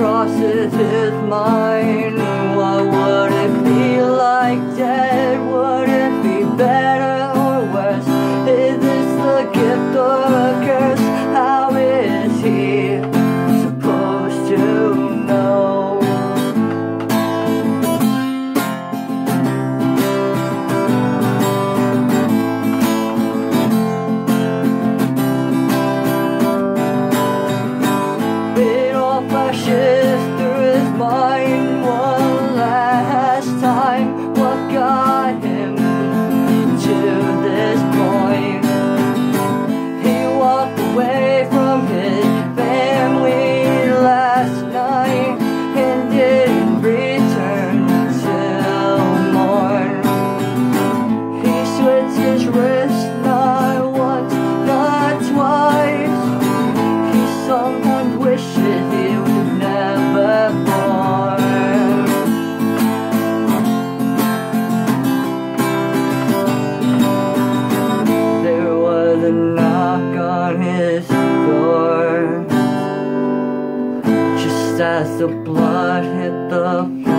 crosses his mind What would it be like dead? Would it be better or worse? Is this the gift or a curse? How is he supposed to know? It all flashes by as the blood hit the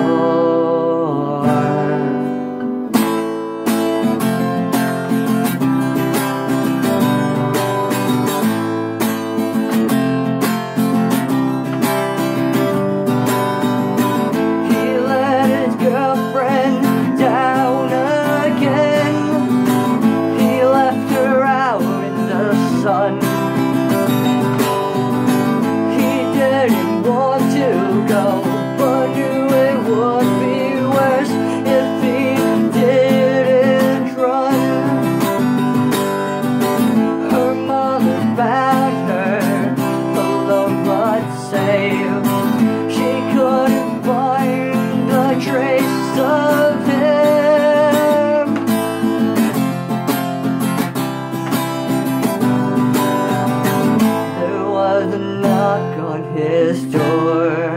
door.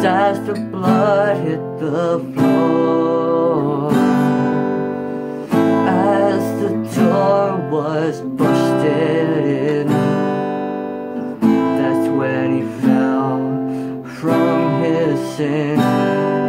Just as the blood hit the floor As the door was busted in That's when he fell from his sin.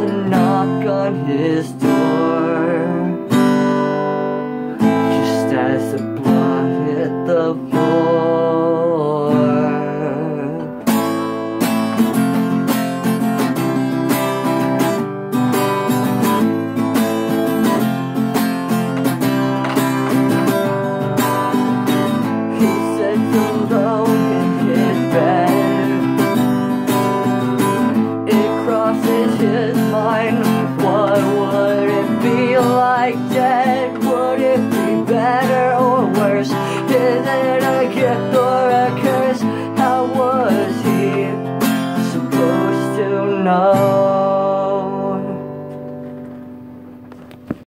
the knock on his door. feel like dead.